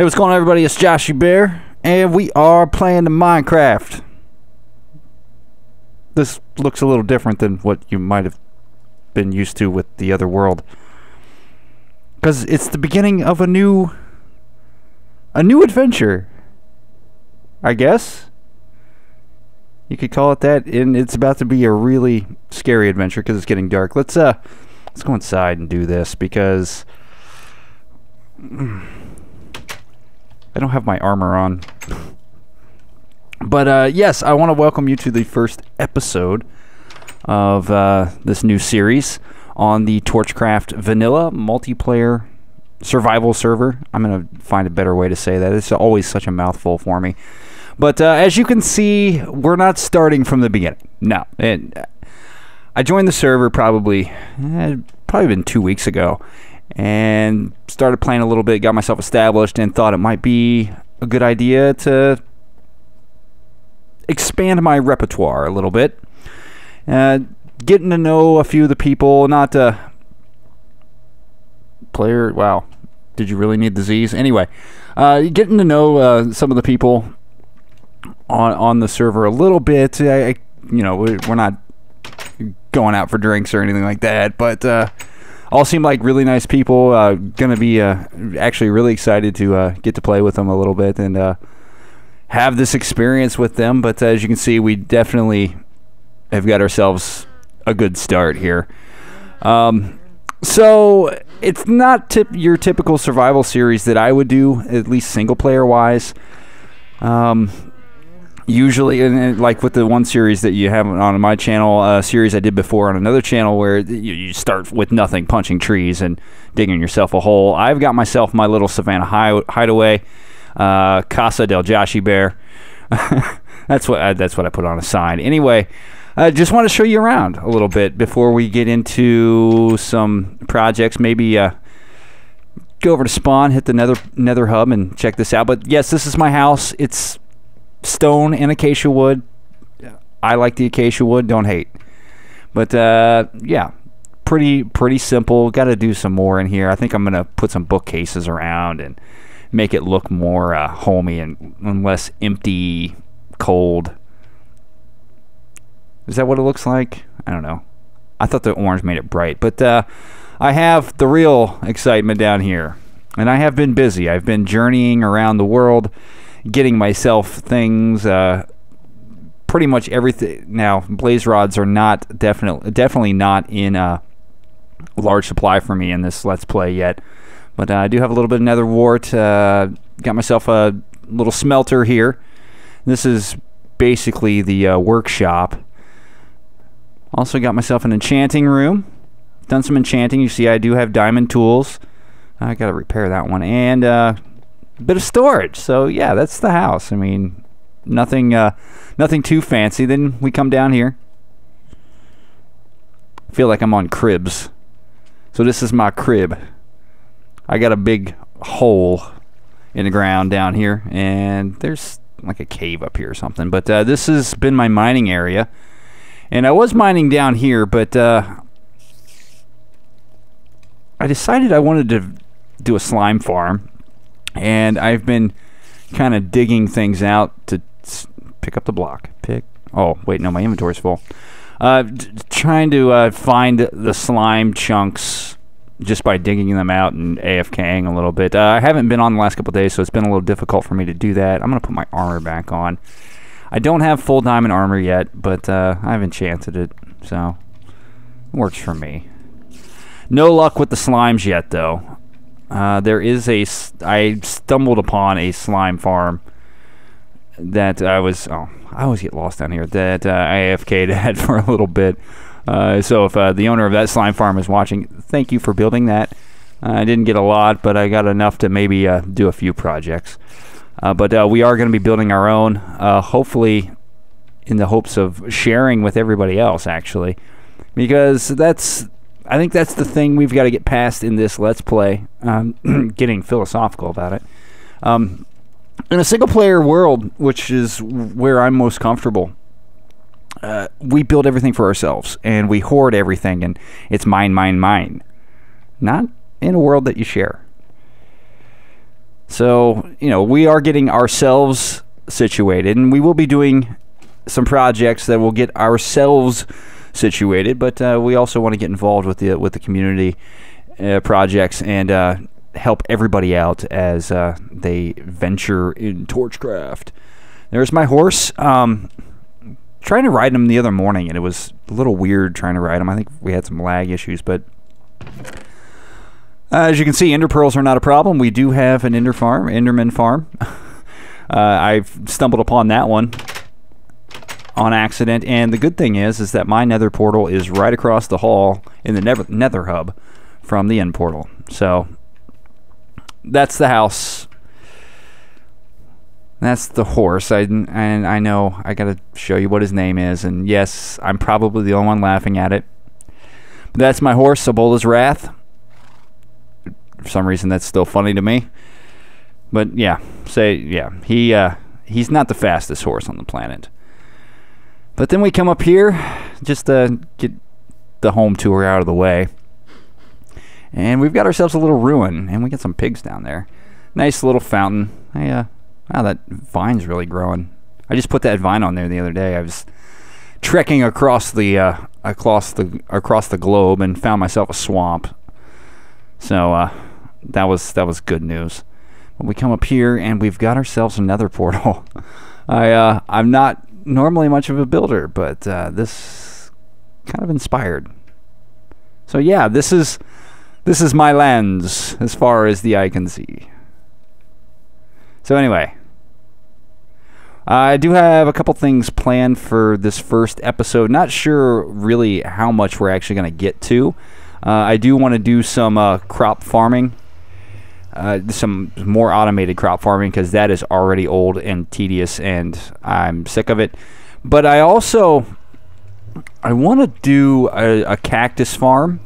Hey, what's going on, everybody? It's Joshie Bear, and we are playing the Minecraft. This looks a little different than what you might have been used to with the other world, because it's the beginning of a new, a new adventure. I guess you could call it that, and it's about to be a really scary adventure because it's getting dark. Let's uh, let's go inside and do this because. I don't have my armor on. But uh, yes, I want to welcome you to the first episode of uh, this new series on the Torchcraft Vanilla multiplayer survival server. I'm going to find a better way to say that. It's always such a mouthful for me. But uh, as you can see, we're not starting from the beginning. No. It, I joined the server probably, eh, probably been two weeks ago and started playing a little bit, got myself established, and thought it might be a good idea to expand my repertoire a little bit. Uh, getting to know a few of the people, not uh, player. Wow, did you really need the Z's? Anyway, uh, getting to know uh, some of the people on on the server a little bit. I, I you know, we're not going out for drinks or anything like that, but uh, all seem like really nice people. Uh, gonna be uh, actually really excited to uh, get to play with them a little bit and uh, have this experience with them. But as you can see, we definitely have got ourselves a good start here. Um, so it's not tip- your typical survival series that I would do, at least single player wise. Um, usually and like with the one series that you have on my channel a series i did before on another channel where you start with nothing punching trees and digging yourself a hole. I've got myself my little savannah hideaway uh, casa del joshie bear. That's what I, that's what i put on a sign. Anyway i just want to show you around a little bit before we get into some projects. Maybe uh, go over to spawn hit the nether nether hub and check this out. But yes this is my house. It's stone and acacia wood. I like the acacia wood. Don't hate. But uh, yeah, pretty pretty simple. Got to do some more in here. I think I'm gonna put some bookcases around and make it look more uh, homey and, less empty, cold. Is that what it looks like? I don't know. I thought the orange made it bright, but uh, I have the real excitement down here, and I have been busy. I've been journeying around the world getting myself things. Uh, pretty much everything. Now, blaze rods are not definitely definitely not in a large supply for me in this let's play yet. But uh, I do have a little bit of nether wart. Uh, got myself a little smelter here. This is basically the uh, workshop. Also got myself an enchanting room. Done some enchanting. You see, I do have diamond tools. I got to repair that one. And uh, bit of storage. So yeah, that's the house. I mean, nothing, uh, nothing too fancy. Then we come down here. Feel like I'm on cribs. So this is my crib. I got a big hole in the ground down here, and there's like a cave up here or something. But uh, this has been my mining area, and I was mining down here, but uh, I decided I wanted to do a slime farm and I've been kind of digging things out to pick up the block. Pick. Oh, wait, no, my inventory's full. Uh, trying to uh, find the slime chunks just by digging them out and AFKing a little bit. Uh, I haven't been on the last couple days, so it's been a little difficult for me to do that. I'm going to put my armor back on. I don't have full diamond armor yet, but uh, I've enchanted it, so it works for me. No luck with the slimes yet, though. Uh, there is a. I stumbled upon a slime farm that I was. Oh, I always get lost down here. That uh, I AFK'd at for a little bit. Uh, so if uh, the owner of that slime farm is watching, thank you for building that. I didn't get a lot, but I got enough to maybe uh, do a few projects. Uh, but uh, we are going to be building our own, hopefully, in the hopes of sharing with everybody else, actually, because that's I think that's the thing we've got to get past in this Let's Play, um, getting philosophical about it. Um, in a single player world, which is where I'm most comfortable, uh, we build everything for ourselves and we hoard everything and it's mine, mine, mine. Not in a world that you share. So, you know, we are getting ourselves situated, and we will be doing some projects that will get ourselves situated, but uh, we also want to get involved with the with the community uh, projects and uh, help everybody out as uh, they venture in Torchcraft. There's my horse. Um, trying to ride him the other morning, and it was a little weird trying to ride him. I think we had some lag issues, but as you can see, ender pearls are not a problem. We do have an ender farm, Enderman farm. uh, I've stumbled upon that one on accident, and the good thing is, is that my Nether portal is right across the hall in the Nether, nether hub from the end portal. So that's the house. That's the horse. I and I know I gotta show you what his name is, and yes, I'm probably the only one laughing at it. But that's my horse, Sabola's Wrath. For some reason, that's still funny to me. But yeah, say yeah, he uh, he's not the fastest horse on the planet. But then we come up here just to get the home tour out of the way. And we've got ourselves a little ruin, and we got some pigs down there. Nice little fountain. I uh, Wow, that vine's really growing. I just put that vine on there the other day. I was trekking across the uh, across the across the globe and found myself a swamp. So uh, that was that was good news. But we come up here and we've got ourselves another portal. I uh, I'm not normally much of a builder, but uh, this kind of inspired. So yeah, this is this is my lens as far as the eye can see. So anyway, I do have a couple things planned for this first episode. Not sure really how much we're actually going to get to. Uh, I do want to do some uh, crop farming, uh, some more automated crop farming because that is already old and tedious, and I'm sick of it. But I also I want to do a, a cactus farm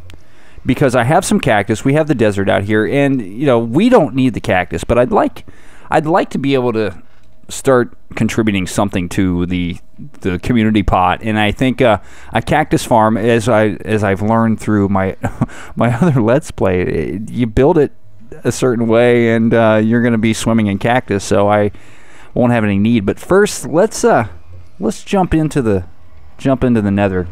because I have some cactus. We have the desert out here, and you know we don't need the cactus, but I'd like I'd like to be able to start contributing something to the the community pot. And I think uh, a cactus farm, as I as I've learned through my my other let's play, it, you build it a certain way, and uh, you're going to be swimming in cactus. So I won't have any need. But first, let's uh let's jump into the jump into the Nether,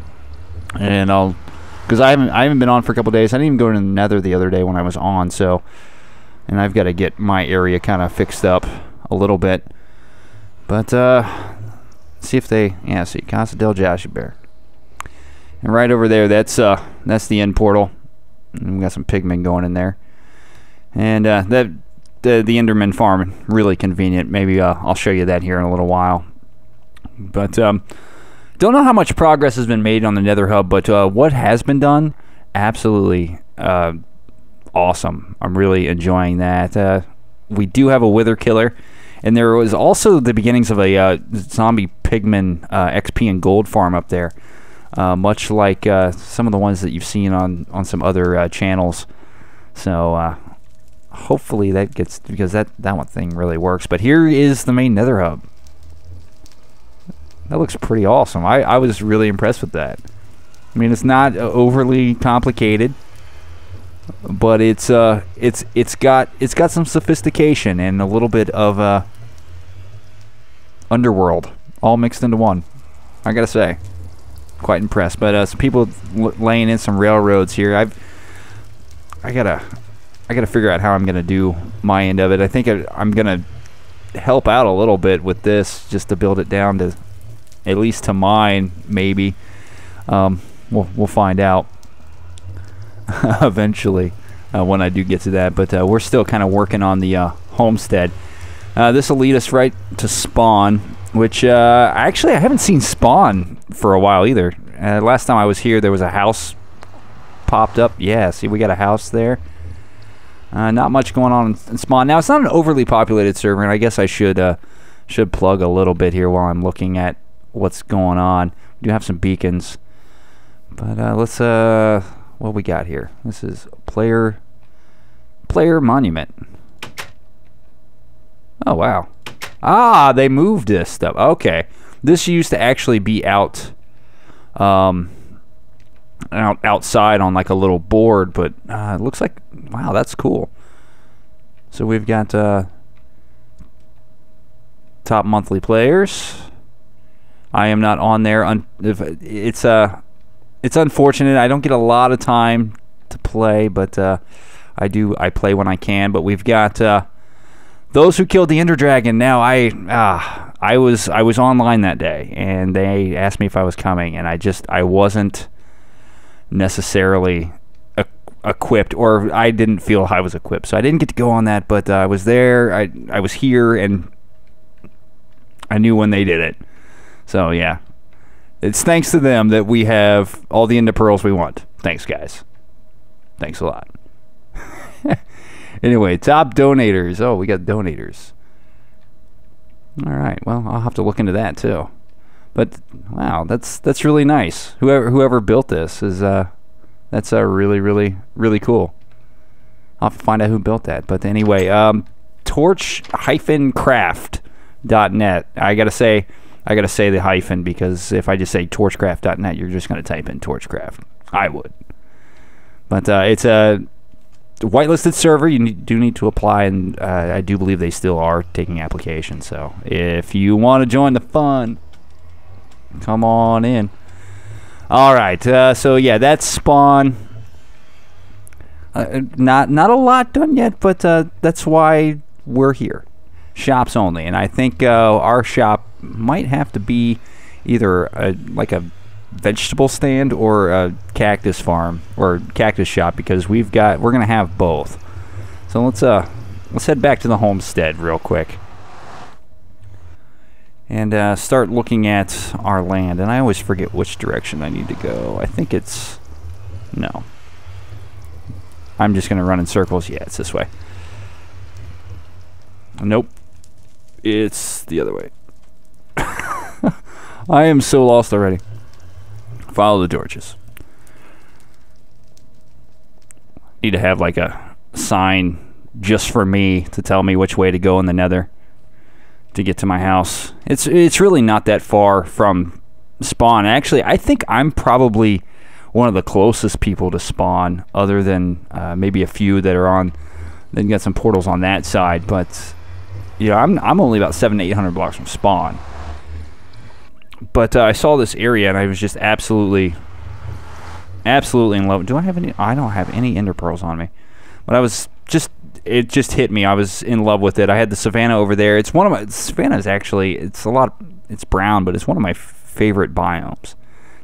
and I'll because I haven't I haven't been on for a couple days. I didn't even go to the Nether the other day when I was on. So. And I've got to get my area kind of fixed up a little bit. But uh, see if they yeah see Casa del Joshie Bear. And right over there, that's uh that's the end portal. We got some pigmen going in there. And uh, that the the Enderman farm really convenient. Maybe uh, I'll show you that here in a little while. But um, don't know how much progress has been made on the Nether Hub, but uh, what has been done, absolutely uh, awesome. I'm really enjoying that. Uh, we do have a Wither Killer and there was also the beginnings of a uh, zombie pigman uh, XP and gold farm up there, much like some of the ones that you've seen on on some other channels. So hopefully that gets because that that one thing really works. But here is the main Nether hub. That looks pretty awesome. I I was really impressed with that. I mean, it's not overly complicated but it's uh it's it's got it's got some sophistication and a little bit of uh underworld all mixed into one. I gotta say, quite impressed. But uh, some people laying in some railroads here. I've I gotta I gotta figure out how I'm gonna do my end of it. I think I, I'm gonna help out a little bit with this just to build it down to at least to mine maybe. Um, we'll we'll find out eventually uh, when I do get to that. But uh, we're still kind of working on the uh, homestead. Uh, this will lead us right to spawn, which uh, actually I haven't seen spawn for a while either. Uh, last time I was here, there was a house popped up. Yeah, see, we got a house there. Not much going on in spawn. Now, it's not an overly populated server, and I guess I should uh, should plug a little bit here while I'm looking at what's going on. We do have some beacons. But uh, let's uh what we got here? This is player player monument. Oh wow. Ah, they moved this stuff. Okay. This used to actually be out um out outside on like a little board, but uh, it looks like wow, that's cool. So we've got uh top monthly players. I am not on there. Un- it's uh, it's unfortunate. I don't get a lot of time to play, but uh, I do. I play when I can. But we've got uh, those who killed the Ender Dragon. Now I uh, I was I was online that day, and they asked me if I was coming, and I just I wasn't necessarily equipped, or I didn't feel I was equipped, so I didn't get to go on that. But uh, I was there. I I was here, and I knew when they did it. So yeah, it's thanks to them that we have all the Ender pearls we want. Thanks, guys. Thanks a lot. anyway, top donators. Oh, we got donators. All right. Well, I'll have to look into that too. But wow, that's that's really nice. Whoever whoever built this is uh that's uh, really really really cool. I'll find out who built that. But anyway, um, torch-craft.net. I gotta say, I gotta say the hyphen because if I just say torchcraft.net, you're just gonna type in torchcraft. I would. But uh, it's a whitelisted server. You need, do need to apply, and uh, I do believe they still are taking applications. So if you want to join the fun, come on in. All right. Uh, so yeah, that's Spawn. Uh, not not a lot done yet, but uh, that's why we're here. Shops only, and I think uh, our shop might have to be either a, like a vegetable stand or a cactus farm or cactus shop because we've got we're gonna have both. So let's uh let's head back to the homestead real quick and uh, start looking at our land. And I always forget which direction I need to go. I think it's no. I'm just gonna run in circles. Yeah, it's this way. Nope. It's the other way. I am so lost already. Follow the torches. Need to have like a sign just for me to tell me which way to go in the nether to get to my house. It's it's really not that far from spawn. Actually, I think I'm probably one of the closest people to spawn, other than uh, maybe a few that are on. Then got some portals on that side, but you know, I'm I'm only about seven to eight hundred blocks from spawn. But uh, I saw this area and I was just absolutely, absolutely in love. Do I have any? I don't have any ender pearls on me, but I was just it just hit me. I was in love with it. I had the savannah over there. It's one of my Savannah's actually it's a lot. It's brown, but it's one of my favorite biomes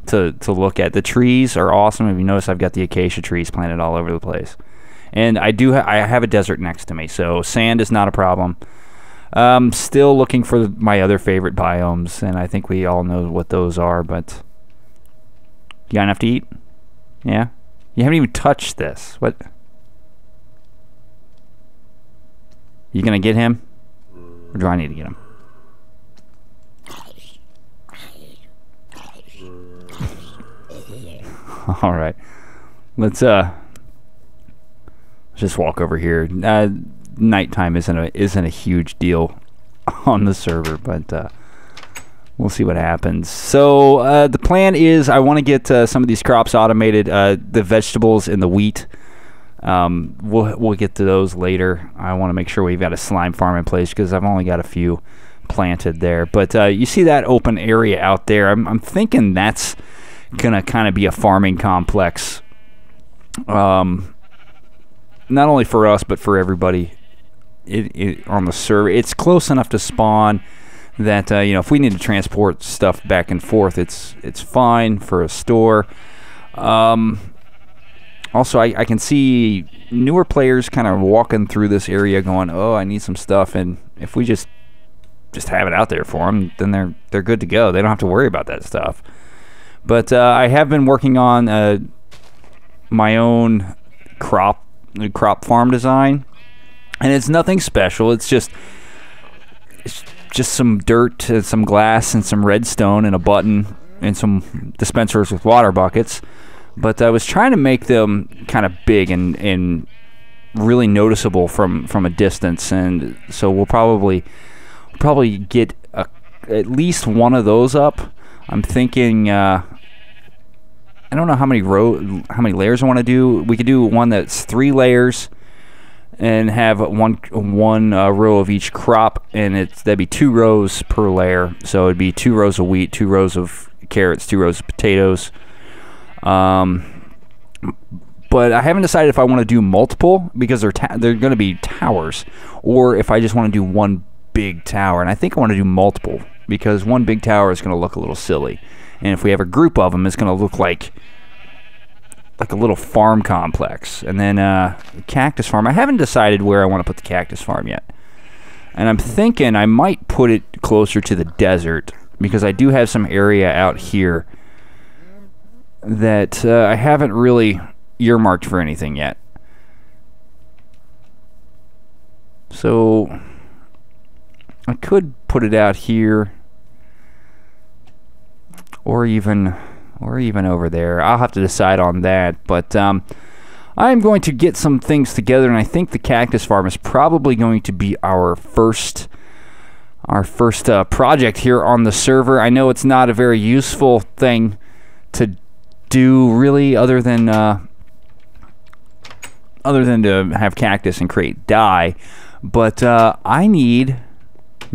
to to look at. The trees are awesome. If you notice, I've got the acacia trees planted all over the place, and I do ha- I have a desert next to me, so sand is not a problem. Um, still looking for my other favorite biomes, and I think we all know what those are. But you got enough to eat? Yeah. You haven't even touched this. What? You gonna get him, or do I need to get him? All right, let's uh, just walk over here. Uh, nighttime isn't a isn't a huge deal on the server, but uh, we'll see what happens. So uh, the plan is I want to get uh, some of these crops automated. Uh, the vegetables and the wheat. Um, we'll we'll get to those later. I want to make sure we've got a slime farm in place because I've only got a few planted there. But uh, you see that open area out there? I'm I'm thinking that's gonna kind of be a farming complex. Um, not only for us but for everybody it, it, on the server. It's close enough to spawn that uh, you know if we need to transport stuff back and forth, it's it's fine for a store. Um, also, I, I can see newer players kind of walking through this area, going, "Oh, I need some stuff," and if we just just have it out there for them, then they're they're good to go. They don't have to worry about that stuff. But uh, I have been working on uh, my own crop crop farm design, and it's nothing special. It's just it's just some dirt, some glass, and some redstone, and a button, and some dispensers with water buckets. But I was trying to make them kind of big and and really noticeable from from a distance, and so we'll probably probably get a, at least one of those up. I'm thinking. Uh, I don't know how many row, how many layers I want to do. We could do one that's three layers, and have one one uh, row of each crop, and it's that'd be two rows per layer. So it'd be two rows of wheat, two rows of carrots, two rows of potatoes. Um, but I haven't decided if I want to do multiple because they're ta- they're going to be towers, or if I just want to do one big tower. And I think I want to do multiple because one big tower is going to look a little silly, and if we have a group of them, it's going to look like like a little farm complex. And then uh, cactus farm. I haven't decided where I want to put the cactus farm yet. And I'm thinking I might put it closer to the desert because I do have some area out here that uh, I haven't really earmarked for anything yet. So I could put it out here or even or even over there. I'll have to decide on that. But um, I'm going to get some things together, and I think the cactus farm is probably going to be our first our first uh, project here on the server. I know it's not a very useful thing to do, really, other than uh, other than to have cactus and create dye. But uh, I need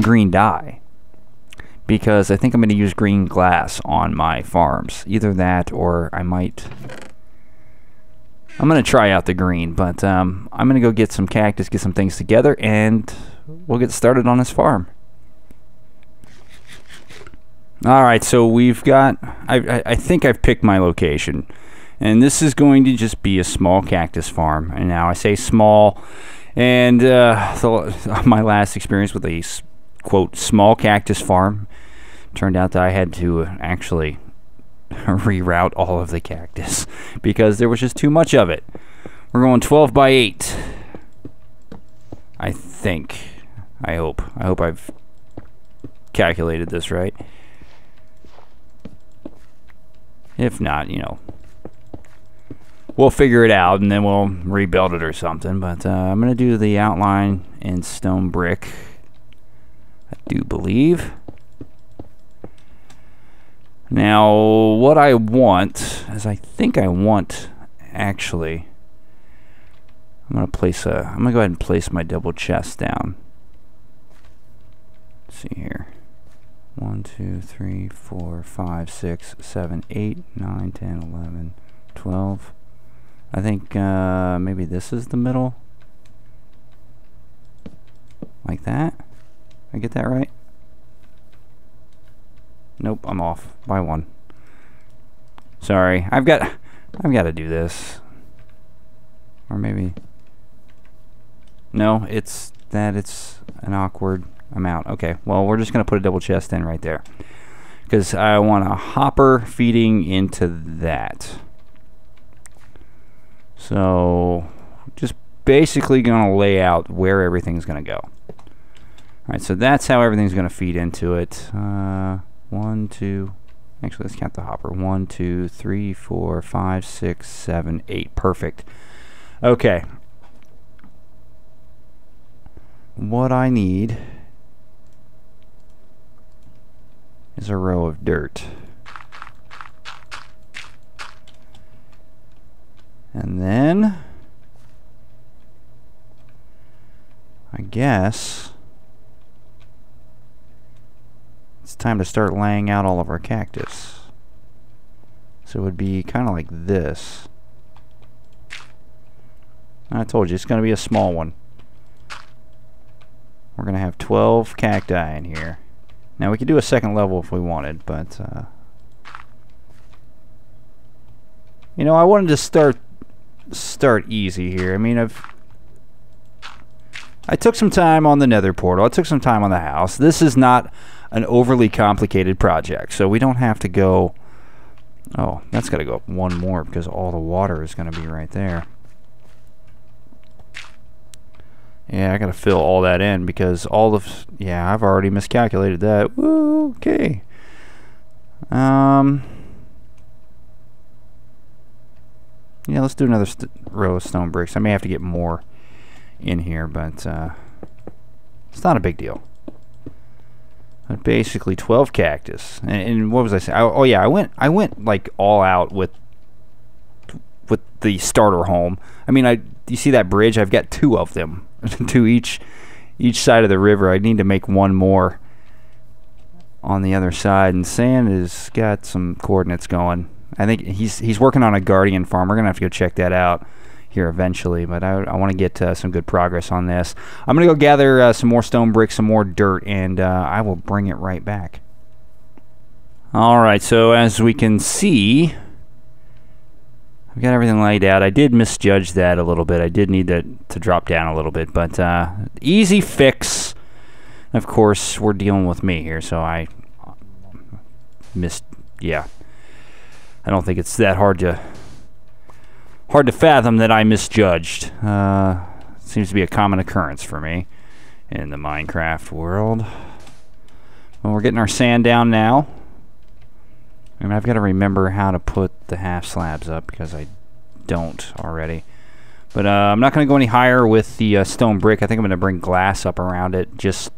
green dye because I think I'm going to use green glass on my farms. Either that or I might... I'm going to try out the green, but um, I'm going to go get some cactus, get some things together, and we'll get started on this farm. Alright, so we've got... I, I think I've picked my location. And this is going to just be a small cactus farm. And now I say small, and uh, my last experience with a quote small cactus farm turned out that I had to actually reroute all of the cactus because there was just too much of it. We're going 12 by 8. I think. I hope. I hope I've calculated this right. If not, you know, we'll figure it out and then we'll rebuild it or something. But uh, I'm going to do the outline in stone brick. I do believe. Now, what I want is I think I want actually I'm gonna place a I'm gonna go ahead and place my double chest down. Let's see here. One, two, three, four, five, six, seven, eight, nine, ten, eleven, twelve. I think uh, maybe this is the middle. Like that. I get that right? Nope, I'm off by one. Sorry, I've got I've got to do this. Or maybe No, it's that it's an awkward amount. Okay, well, we're just going to put a double chest in right there. Because I want a hopper feeding into that. So, just basically going to lay out where everything's going to go. Alright, so that's how everything's going to feed into it. Uh, one, two, actually let's count the hopper. One, two, three, four, five, six, seven, eight. Perfect. Okay. What I need is a row of dirt. And then I guess it's time to start laying out all of our cactus. So it would be kind of like this. I told you, it's going to be a small one. We're going to have 12 cacti in here. Now we could do a second level if we wanted, but... Uh, you know, I wanted to start start easy here. I mean, I've... I took some time on the nether portal. I took some time on the house. This is not an overly complicated project. So we don't have to go... Oh, that's got to go up one more because all the water is going to be right there. Yeah, I got to fill all that in because all of... Yeah, I've already miscalculated that. Woo, okay. Um... Yeah, let's do another row of stone bricks. I may have to get more in here, but uh, it's not a big deal basically 12 cactus. And, and what was I saying? I, oh yeah, I went I went like all out with with the starter home. I mean, I you see that bridge? I've got two of them, to each each side of the river. I need to make one more on the other side. And Sand has got some coordinates going. I think he's he's working on a guardian farm. We're gonna have to go check that out here eventually, but I, I want to get uh, some good progress on this. I'm going to go gather uh, some more stone bricks, some more dirt, and uh, I will bring it right back. All right, so as we can see, I've got everything laid out. I did misjudge that a little bit. I did need that to drop down a little bit, but uh, easy fix. Of course, we're dealing with me here, so I missed. Yeah, I don't think it's that hard to hard to fathom that I misjudged. Uh, seems to be a common occurrence for me in the Minecraft world. Well, we're getting our sand down now. I mean, I've got to remember how to put the half slabs up because I don't already. But uh, I'm not going to go any higher with the uh, stone brick. I think I'm going to bring glass up around it just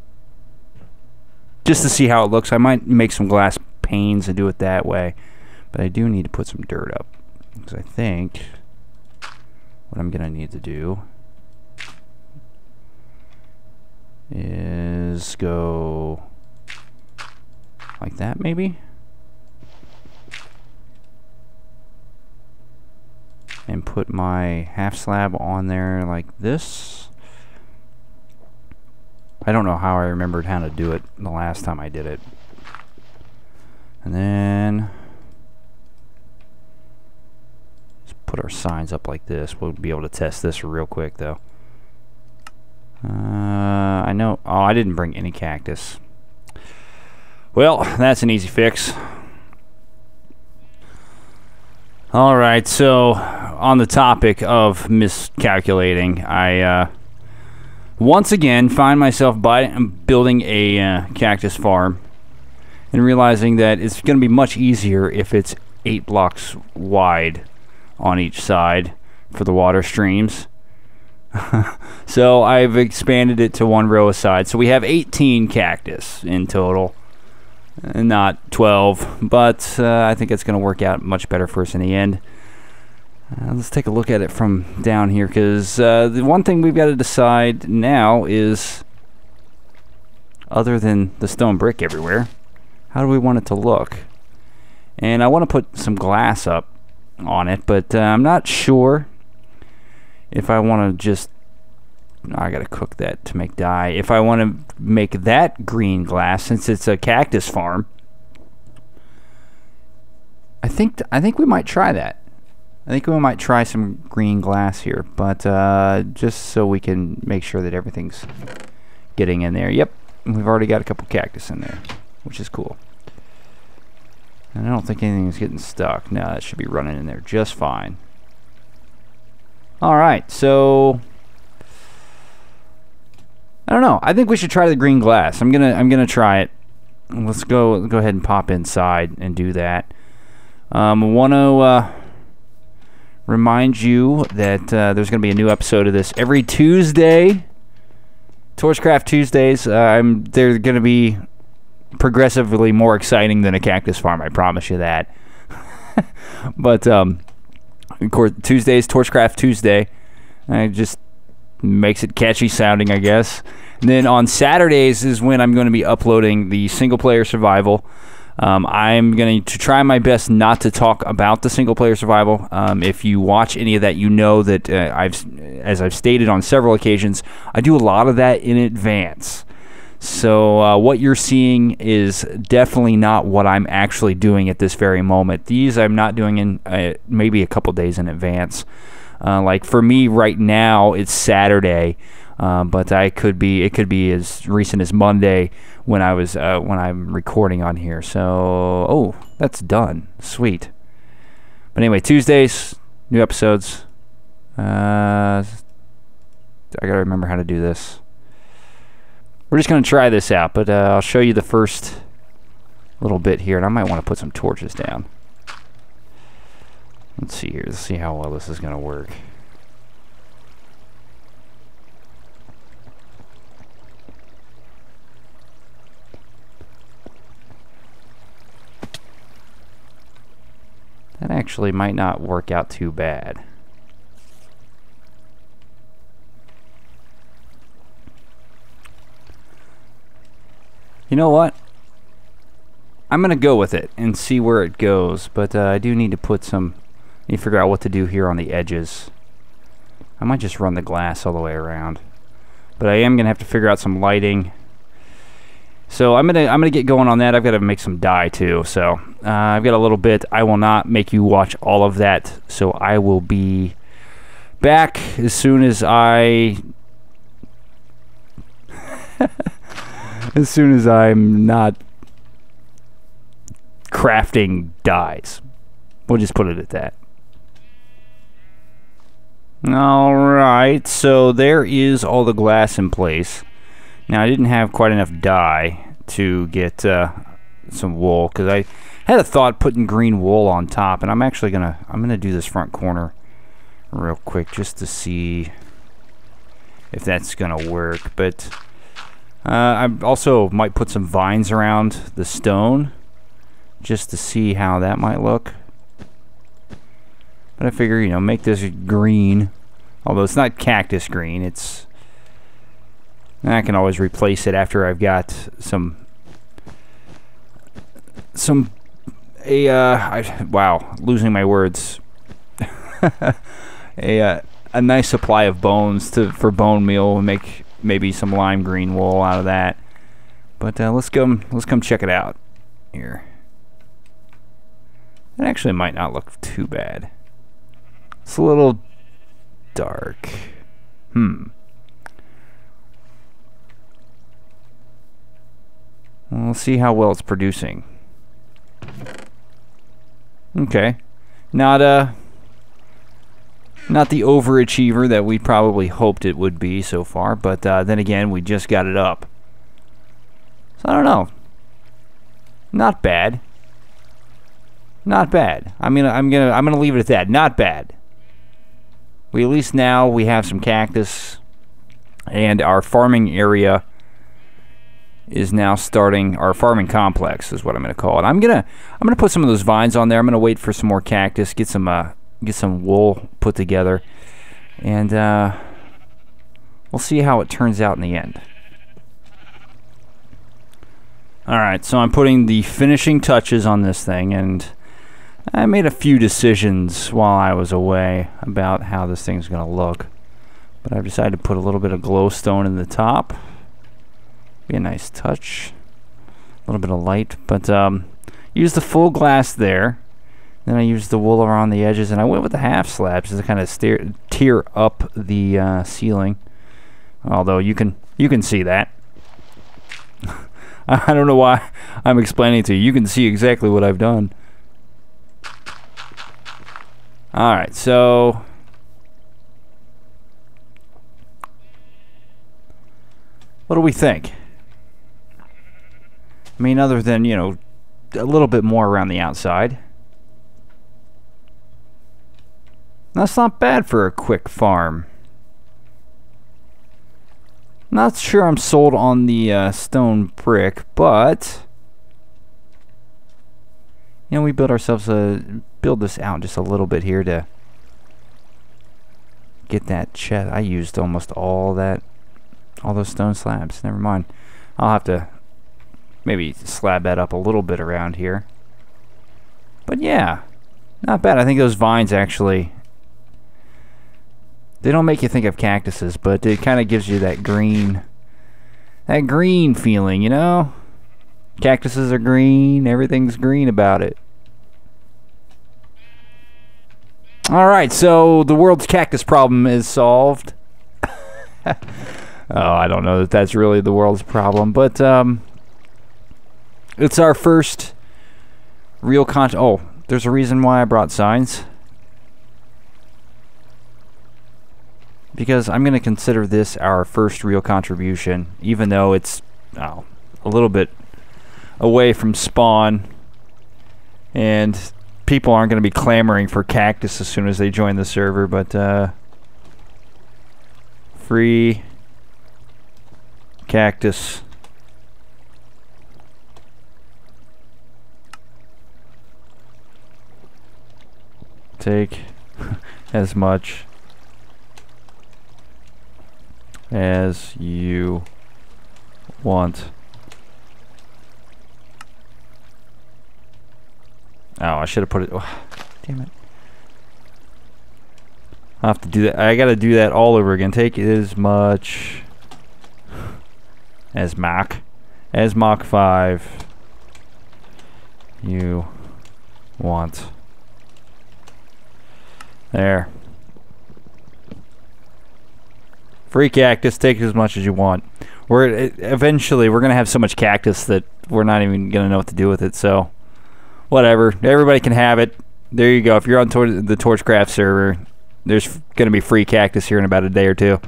just to see how it looks. I might make some glass panes and do it that way. But I do need to put some dirt up. Because I think what I'm going to need to do is go like that maybe. And put my half slab on there like this. I don't know how I remembered how to do it the last time I did it. And then let's put our signs up like this. We'll be able to test this real quick though. Uh, I know. Oh, I didn't bring any cactus. Well, that's an easy fix. All right, so on the topic of miscalculating, I uh, once again find myself by, building a uh, cactus farm and realizing that it's going to be much easier if it's eight blocks wide on each side for the water streams. so I've expanded it to one row aside. So we have 18 cactus in total, not 12, but uh, I think it's going to work out much better for us in the end. Uh, let's take a look at it from down here because uh, the one thing we've got to decide now is other than the stone brick everywhere how do we want it to look and I want to put some glass up on it but uh, I'm not sure if I want to just I gotta cook that to make dye if I want to make that green glass since it's a cactus farm I think I think we might try that I think we might try some green glass here, but uh, just so we can make sure that everything's getting in there. Yep, we've already got a couple cactus in there, which is cool. And I don't think anything's getting stuck. No, that should be running in there just fine. All right, so I don't know. I think we should try the green glass. I'm gonna I'm gonna try it. Let's go go ahead and pop inside and do that. Um, want to. Uh, remind you that uh, there's to be a new episode of this every Tuesday. Torchcraft Tuesdays. Uh, I'm they're to be progressively more exciting than a cactus farm. I promise you that. but um, of course, Tuesdays Torchcraft Tuesday. It just makes it catchy sounding, I guess. And then on Saturdays is when I'm going to be uploading the single player survival. Um, I'm going to try my best not to talk about the single player survival. Um, if you watch any of that, you know that uh, I've, as I've stated on several occasions, I do a lot of that in advance. So uh, what you're seeing is definitely not what I'm actually doing at this very moment. These I'm not doing in uh, maybe a couple days in advance. Uh, like for me right now, it's Saturday. Um, but I could be it could be as recent as Monday when I was uh, when I'm recording on here. So oh, that's done. Sweet. But anyway, Tuesdays, new episodes. Uh, I gotta remember how to do this. We're just gonna try this out, but uh, I'll show you the first little bit here, and I might want to put some torches down. Let's see here. Let's see how well this is gonna work. That actually might not work out too bad. You know what? I'm going to go with it and see where it goes, but uh, I do need to put some, need to figure out what to do here on the edges. I might just run the glass all the way around. But I am going to have to figure out some lighting. So I'm gonna I'm gonna get going on that. I've got to make some dye too. So uh, I've got a little bit. I will not make you watch all of that. So I will be back as soon as I as soon as I'm not crafting dyes. We'll just put it at that. Alright, so there is all the glass in place. Now, I didn't have quite enough dye to get uh, some wool, because I had a thought putting green wool on top, and I'm actually going to I'm gonna do this front corner real quick just to see if that's going to work. But uh, I also might put some vines around the stone just to see how that might look. But I figure, you know, make this green. Although it's not cactus green, it's... I can always replace it after I've got some... Some... A, uh... I, wow, losing my words. a, uh, a nice supply of bones to for bone meal and make maybe some lime green wool out of that. But uh, let's go. Let's come check it out here. It actually might not look too bad. It's a little dark. Hmm. We'll see how well it's producing. Okay. Not uh not the overachiever that we probably hoped it would be so far, but uh, then again, we just got it up. So I don't know. Not bad. Not bad. I mean, I'm gonna I'm gonna leave it at that. Not bad. We at least now we have some cactus, and our farming area is now starting. Our farming complex is what I'm gonna call it. I'm gonna I'm gonna put some of those vines on there. I'm gonna wait for some more cactus, get some uh, get some wool put together, and uh, we'll see how it turns out in the end. Alright, so I'm putting the finishing touches on this thing, and I made a few decisions while I was away about how this thing's going to look. But I've decided to put a little bit of glowstone in the top. Be a nice touch. A little bit of light. But um, use the full glass there. Then I used the wool around the edges. And I went with the half slabs to kind of steer, tear up the uh, ceiling. Although you can you can see that. I don't know why I'm explaining to you. You can see exactly what I've done. Alright, so... What do we think? I mean, other than, you know, a little bit more around the outside. That's not bad for a quick farm. Not sure I'm sold on the uh, stone brick, but... You know, we built ourselves a build this out just a little bit here to get that chest. I used almost all that, all those stone slabs. Never mind. I'll have to maybe slab that up a little bit around here. But yeah, not bad. I think those vines actually, they don't make you think of cactuses, but it kind of gives you that green, that green feeling, you know? Cactuses are green, everything's green about it. All right, so the world's cactus problem is solved. oh, I don't know that that's really the world's problem, but um, it's our first real con. Oh, there's a reason why I brought signs. Because I'm going to consider this our first real contribution, even though it's oh, a little bit away from spawn. And people aren't going to be clamoring for cactus as soon as they join the server, but uh, free cactus. Take as much as you want. Oh, I should have put it. Oh, damn it. I have to do that. I gotta do that all over again. Take as much as Mach, as Mach 5 you want. There. Free cactus. Take as much as you want. We're eventually we're gonna have so much cactus that we're not even gonna know what to do with it. So, whatever. Everybody can have it. There you go. If you're on tor the Torchcraft server, there's gonna be free cactus here in about a day or two.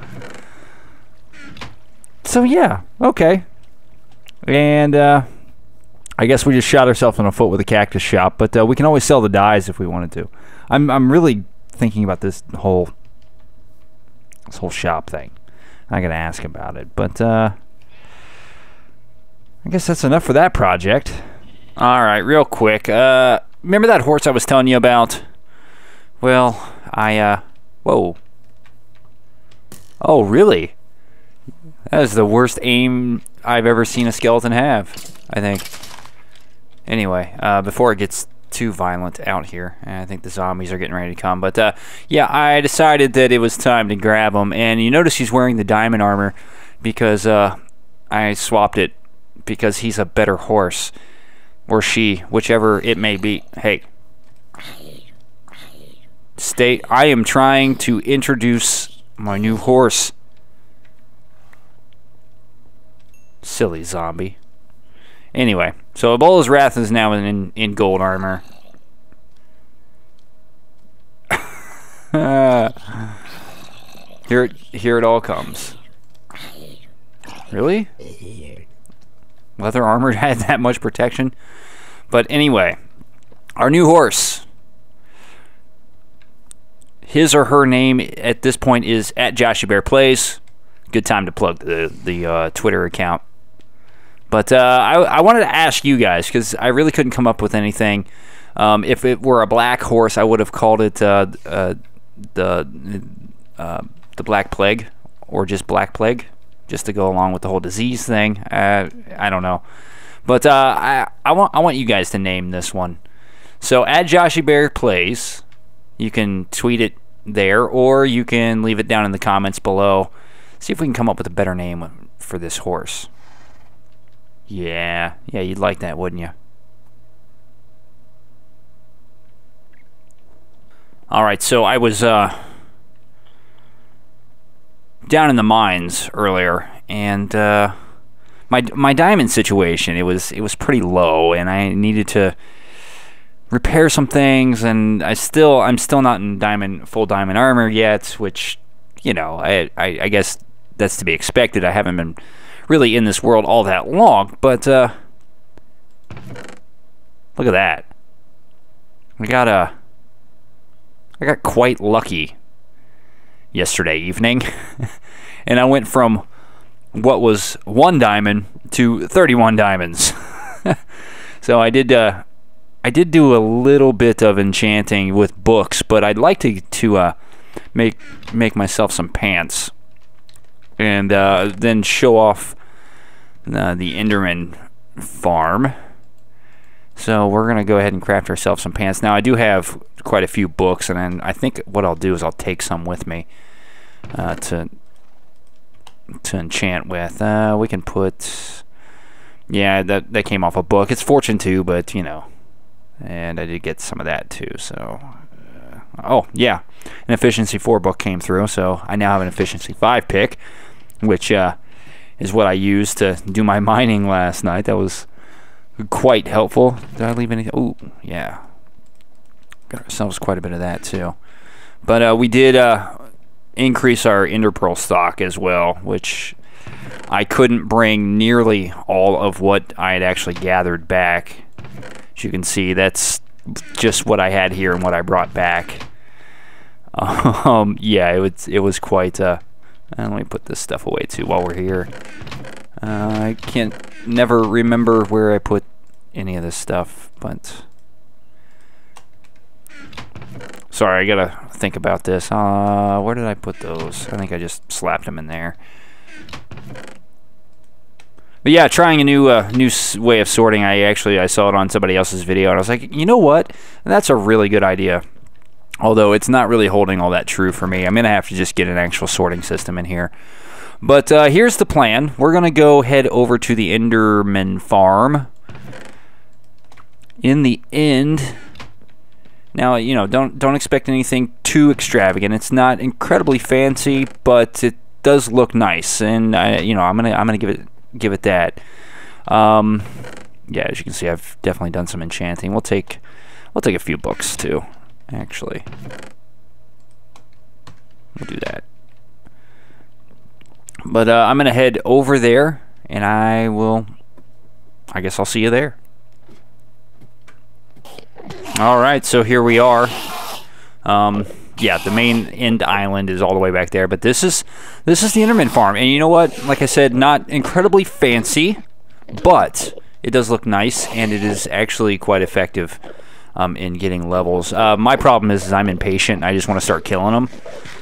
So yeah, okay. And uh, I guess we just shot ourselves in the foot with a cactus shop, but uh, we can always sell the dyes if we wanted to. I'm I'm really thinking about this whole this whole shop thing. I gotta ask about it, but uh, I guess that's enough for that project. All right, real quick. Uh, remember that horse I was telling you about? Well, I uh, whoa. Oh, really? That is the worst aim I've ever seen a skeleton have. I think. Anyway, uh, before it gets too violent out here. I think the zombies are getting ready to come. But uh, yeah, I decided that it was time to grab him. And you notice he's wearing the diamond armor because uh, I swapped it because he's a better horse. Or she, whichever it may be. Hey. Stay. I am trying to introduce my new horse. Silly zombie. Anyway, so Ebola's Wrath is now in, in gold armor. here, here it all comes. Really? Leather armor had that much protection? But anyway, our new horse. His or her name at this point is at Joshie Bear Plays. Good time to plug the the uh, Twitter account. But uh, I, I wanted to ask you guys because I really couldn't come up with anything. Um, if it were a black horse, I would have called it uh, uh, the uh, the Black Plague or just Black Plague, just to go along with the whole disease thing. Uh, I don't know, but uh, I I want I want you guys to name this one. So at Joshie Bear Plays, you can tweet it there, or you can leave it down in the comments below. See if we can come up with a better name for this horse. Yeah, yeah, you'd like that, wouldn't you? All right, so I was uh, down in the mines earlier, and uh, my my diamond situation it was it was pretty low, and I needed to repair some things, and I still I'm still not in diamond full diamond armor yet, which you know I I, I guess that's to be expected. I haven't been really in this world all that long, but uh, look at that. I got a, uh, I got quite lucky yesterday evening, and I went from what was one diamond to 31 diamonds. so I did, uh, I did do a little bit of enchanting with books, but I'd like to to uh, make make myself some pants and uh, then show off uh, the Enderman farm. So we're to go ahead and craft ourselves some pants. Now, I do have quite a few books, and I think what I'll do is I'll take some with me uh, to to enchant with. Uh, we can put... Yeah, that, that came off a book. It's Fortune 2, but, you know. And I did get some of that, too, so... Uh, oh, yeah. An Efficiency 4 book came through, so I now have an Efficiency 5 pick, which... Uh, is what I used to do my mining last night. That was quite helpful. Did I leave anything? Oh, yeah. Got ourselves quite a bit of that too. But uh, we did uh, increase our ender pearl stock as well, which I couldn't bring nearly all of what I had actually gathered back. As you can see, that's just what I had here and what I brought back. Um, yeah, it was it was quite uh, and let me put this stuff away too while we're here. Uh, I can't never remember where I put any of this stuff, but Sorry, I gotta think about this. Uh, where did I put those? I think I just slapped them in there. But yeah, trying a new uh, new way of sorting. I actually I saw it on somebody else's video, and I was like, you know what? That's a really good idea. Although it's not really holding all that true for me. I'm gonna have to just get an actual sorting system in here. But uh, here's the plan. We're gonna go head over to the Enderman farm. In the end, now you know don't don't expect anything too extravagant. It's not incredibly fancy, but it does look nice, and I, you know I'm gonna I'm gonna give it give it that. Um, yeah, as you can see, I've definitely done some enchanting. We'll take, we'll take a few books too, actually. We'll do that. But uh, I'm gonna head over there, and I will. I guess I'll see you there. All right, so here we are. Um, yeah, the main end island is all the way back there. But this is this is the Enderman farm, and you know what? Like I said, not incredibly fancy, but it does look nice, and it is actually quite effective um, in getting levels. Uh, my problem is, is I'm impatient. I just want to start killing them.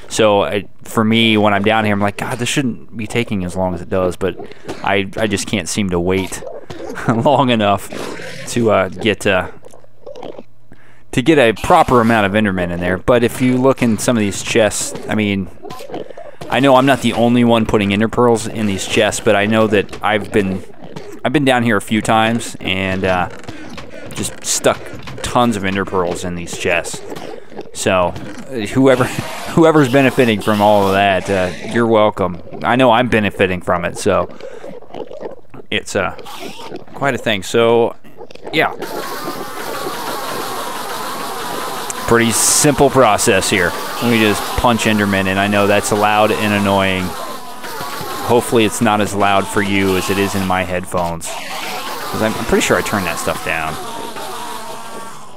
So I, for me, when I'm down here, I'm like, God, this shouldn't be taking as long as it does. But I I just can't seem to wait long enough to uh, get uh, to get a proper amount of Endermen in there. But if you look in some of these chests, I mean, I know I'm not the only one putting Ender pearls in these chests, but I know that I've been I've been down here a few times and uh, just stuck tons of Ender pearls in these chests. So whoever whoever's benefiting from all of that, uh, you're welcome. I know I'm benefiting from it, so it's uh, quite a thing. So yeah pretty simple process here. We just punch Enderman, and I know that's loud and annoying. Hopefully it's not as loud for you as it is in my headphones. Because I'm, I'm, pretty sure I turned that stuff down.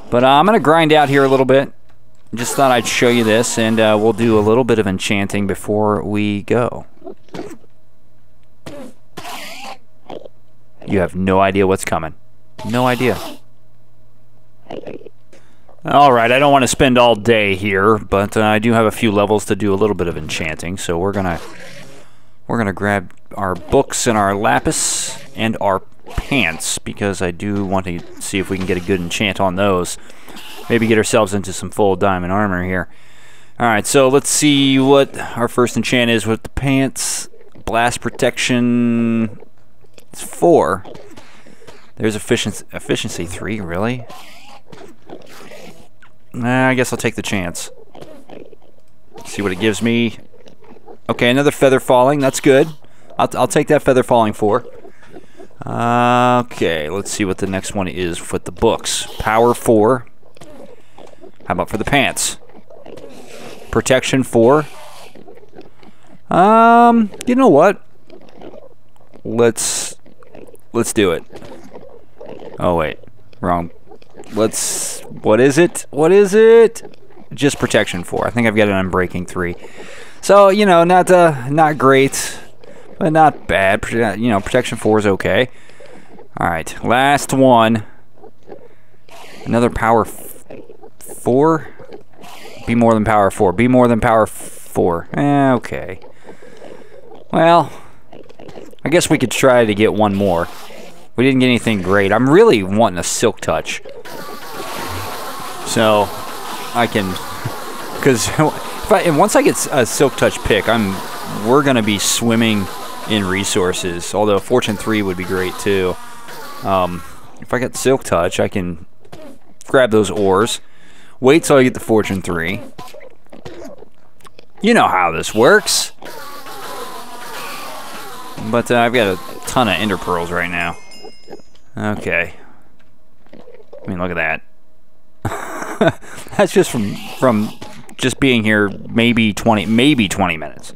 But uh, I'm going to grind out here a little bit. Just thought I'd show you this, and uh, we'll do a little bit of enchanting before we go. You have no idea what's coming. No idea. All right, I don't want to spend all day here, but uh, I do have a few levels to do a little bit of enchanting, so we're gonna we're gonna grab our books and our lapis and our pants because I do want to see if we can get a good enchant on those. Maybe get ourselves into some full diamond armor here. All right, so let's see what our first enchant is with the pants. Blast protection. It's four. There's efficiency efficiency three. Really? Nah, I guess I'll take the chance. See what it gives me. Okay, another feather falling. That's good. I'll, I'll take that feather falling for. Uh, okay, let's see what the next one is with the books. Power 4. How about for the pants? Protection 4. Um, you know what? Let's let's do it. Oh wait, wrong let's. What is it? What is it? Just protection four. I think I've got it Unbreaking three. So you know, not uh, not great, but not bad. You know, protection four is okay. All right, last one. Another power four. Be more than power four. Be more than power four. Eh, okay. Well, I guess we could try to get one more. We didn't get anything great. I'm really wanting a silk touch. So I can, because if I once I get a silk touch pick, I'm we're gonna be swimming in resources. Although fortune three would be great too. Um, if I get silk touch, I can grab those ores. Wait till I get the fortune three. You know how this works. But uh, I've got a ton of ender pearls right now. Okay. I mean, look at that. That's just from from just being here maybe 20 maybe 20 minutes.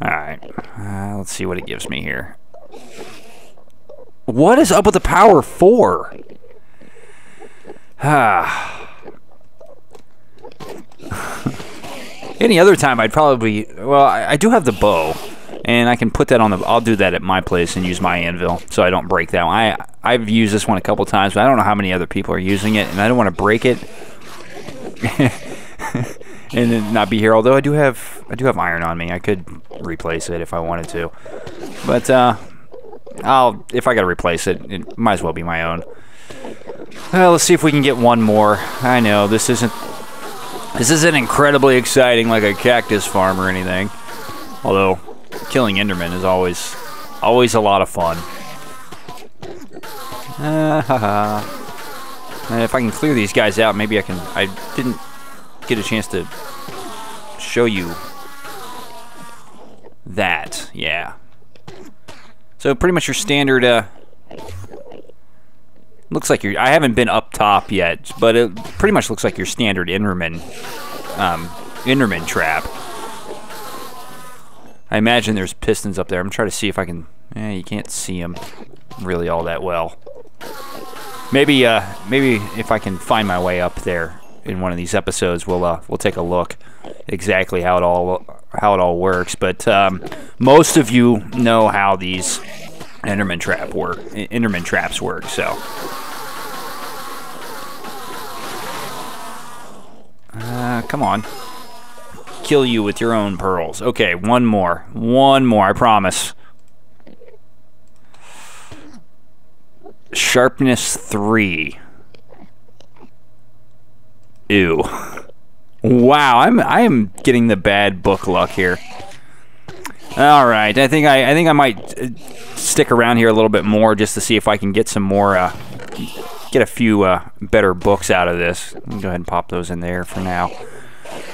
All right. Uh, let's see what it gives me here. What is up with the power 4? Ah. Any other time I'd probably well, I, I do have the bow and I can put that on the. I'll do that at my place and use my anvil so I don't break that one. I I've used this one a couple times, but I don't know how many other people are using it, and I don't want to break it. and not be here. Although I do have I do have iron on me. I could replace it if I wanted to, but uh, I'll if I got to replace it, it might as well be my own. Well, let's see if we can get one more. I know this isn't this isn't incredibly exciting like a cactus farm or anything. Although killing Enderman is always always a lot of fun. Uh, if I can clear these guys out, maybe I can. I didn't get a chance to show you that. Yeah. So pretty much your standard. Uh, looks like you're. I haven't been up top yet, but it pretty much looks like your standard Enderman, um, Enderman trap. I imagine there's pistons up there. I'm trying to see if I can. Eh, you can't see them really all that well. Maybe, uh, maybe if I can find my way up there in one of these episodes, we'll uh, we'll take a look exactly how it all how it all works. But um, most of you know how these Enderman trap work. Enderman traps work. So. Uh, come on. Kill you with your own pearls. Okay, one more. One more, I promise. Sharpness 3. Ew. Wow, I'm I am getting the bad book luck here. All right, I think I I think I might uh, stick around here a little bit more just to see if I can get some more uh, get a few uh, better books out of this. Go ahead and pop those in there for now.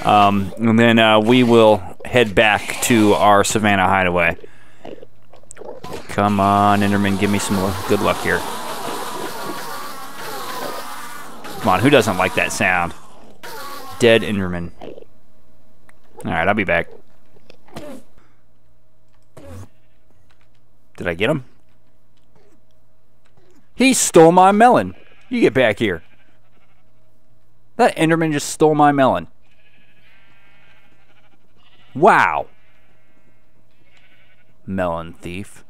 Um, and then uh, we will head back to our Savannah Hideaway. Come on, Enderman, give me some good luck here. Come on, who doesn't like that sound? Dead Enderman. Alright, I'll be back. Did I get him? He stole my melon. You get back here. That Enderman just stole my melon. Wow. Melon thief.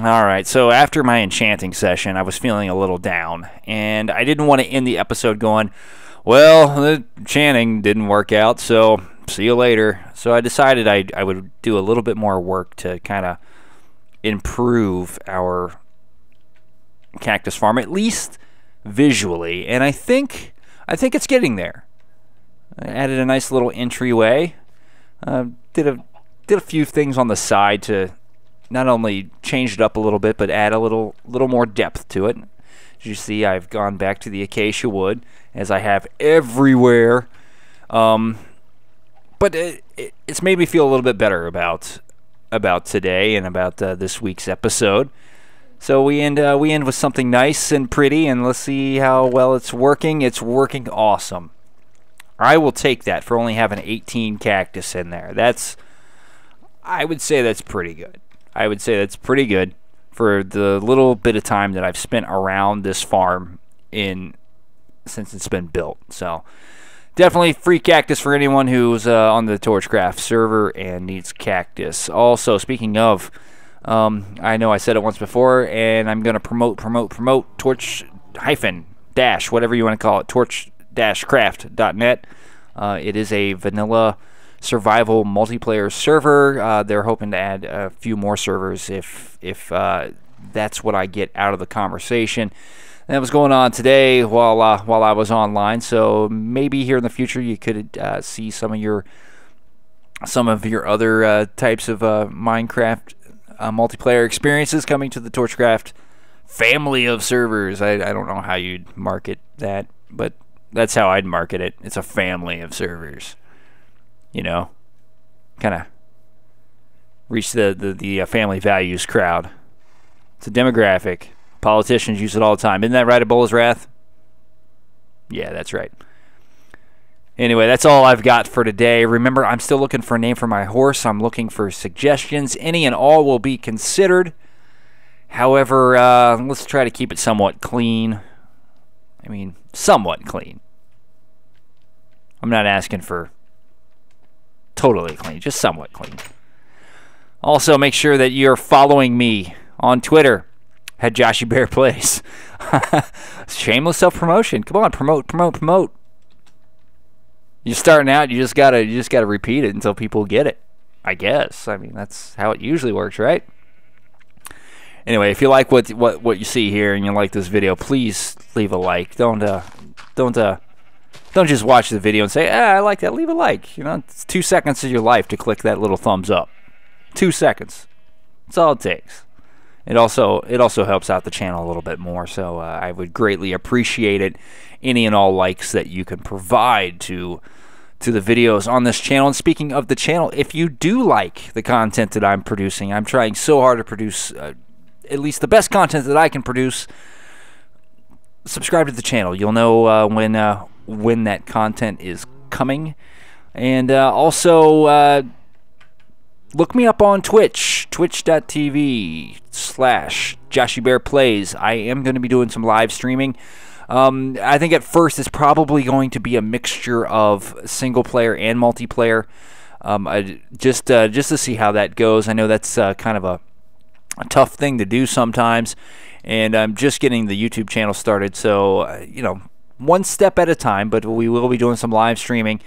All right, so after my enchanting session, I was feeling a little down, and I didn't want to end the episode going, well, the enchanting didn't work out, so see you later. So I decided I, I would do a little bit more work to kind of improve our cactus farm, at least visually, and I think I think it's getting there. I added a nice little entryway. Uh, did a did a few things on the side to not only change it up a little bit, but add a little little more depth to it. As you see, I've gone back to the acacia wood, as I have everywhere. Um, but it, it, it's made me feel a little bit better about about today and about uh, this week's episode. So we end uh, we end with something nice and pretty, and let's see how well it's working. It's working awesome. I will take that for only having 18 cactus in there. That's I would say that's pretty good. I would say that's pretty good for the little bit of time that I've spent around this farm in since it's been built. So definitely free cactus for anyone who's uh, on the Torchcraft server and needs cactus. Also, speaking of, um, I know I said it once before, and I'm going to promote, promote, promote Torch hyphen dash whatever you want to call it, Torch craft.net. Uh, it is a vanilla survival multiplayer server. Uh, they're hoping to add a few more servers if if uh, that's what I get out of the conversation. that was going on today while uh, while I was online. So maybe here in the future you could uh, see some of your some of your other uh, types of Minecraft multiplayer experiences coming to the Torchcraft family of servers. I, I don't know how you'd market that, but that's how I'd market it. It's a family of servers you know, kind of reach the the, the uh, family values crowd. It's a demographic. Politicians use it all the time. Isn't that right, Ebola's Wrath? Yeah, that's right. Anyway, that's all I've got for today. Remember, I'm still looking for a name for my horse. I'm looking for suggestions. Any and all will be considered. However, uh, let's try to keep it somewhat clean. I mean, somewhat clean. I'm not asking for totally clean, just somewhat clean. Also, make sure that you're following me on Twitter at Joshie Bear Plays. Shameless self promotion. Come on, promote, promote, promote. you're starting out, you just gotta you just gotta repeat it until people get it. I guess. I mean, that's how it usually works, right? Anyway, if you like what what what you see here and you like this video, please leave a like. Don't uh don't uh don't just watch the video and say, ah, I like that. Leave a like. You know, it's two seconds of your life to click that little thumbs up. Two seconds. That's all it takes. It also it also helps out the channel a little bit more. So uh, I would greatly appreciate it. Any and all likes that you can provide to to the videos on this channel. And speaking of the channel, if you do like the content that I'm producing, I'm trying so hard to produce uh, at least the best content that I can produce. Subscribe to the channel. You'll know uh, when uh, when that content is coming, and uh, also uh, look me up on Twitch, twitch.tv slash Joshie Bear Plays. I am going to be doing some live streaming. Um, I think at first it's probably going to be a mixture of single player and multiplayer. Um, I, just uh, just to see how that goes. I know that's uh, kind of a, a, tough thing to do sometimes, and I'm just getting the YouTube channel started. So uh, you know, one step at a time. But we will be doing some live streaming.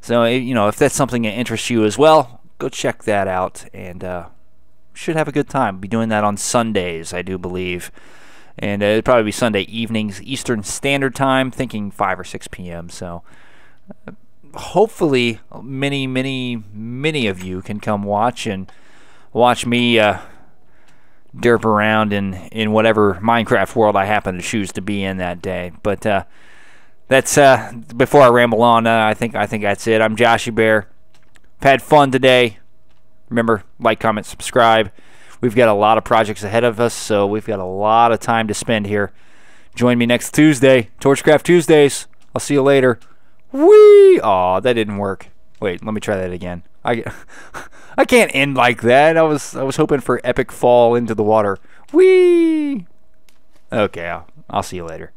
So you know, if that's something that interests you as well, go check that out, and uh, should have a good time. Be doing that on Sundays, I do believe and uh, it'd probably be Sunday evenings Eastern Standard Time, thinking 5 or 6 p.m. So uh, hopefully, many, many, many of you can come watch and watch me uh, derp around in in whatever Minecraft world I happen to choose to be in that day. But uh, that's uh, before I ramble on. Uh, I think I think that's it. I'm Joshie Bear. I've had fun today. Remember, like, comment, subscribe. We've got a lot of projects ahead of us, so we've got a lot of time to spend here. Join me next Tuesday, Torchcraft Tuesdays. I'll see you later. Whee! Aw, that didn't work. Wait, let me try that again. I, I can't end like that. I was I was hoping for epic fall into the water. Whee! Okay, I'll, I'll see you later.